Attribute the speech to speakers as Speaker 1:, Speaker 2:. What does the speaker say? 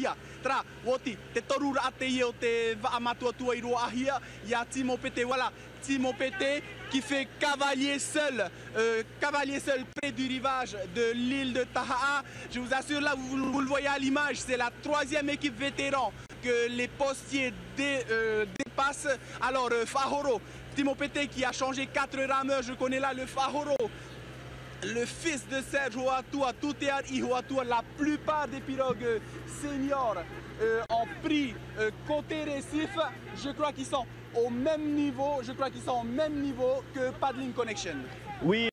Speaker 1: ia. Tra, woti, te roa qui fait cavalier seul, euh, cavalier seul près du rivage de l'île de Tahaa. Je vous assure, là, vous, le voyez à l'image, c'est la troisième équipe vétéran que les postiers euh, dépassent. Alors, euh, Fahoro, Timo Pété qui a changé quatre rameurs, je connais là le Fahoro le fils de Serge Toutear Ihoatua, la plupart des pirogues seniors euh, ont pris euh, côté récif. Je crois qu'ils sont au même niveau, je crois qu'ils sont au même niveau que Paddling Connection.
Speaker 2: Oui.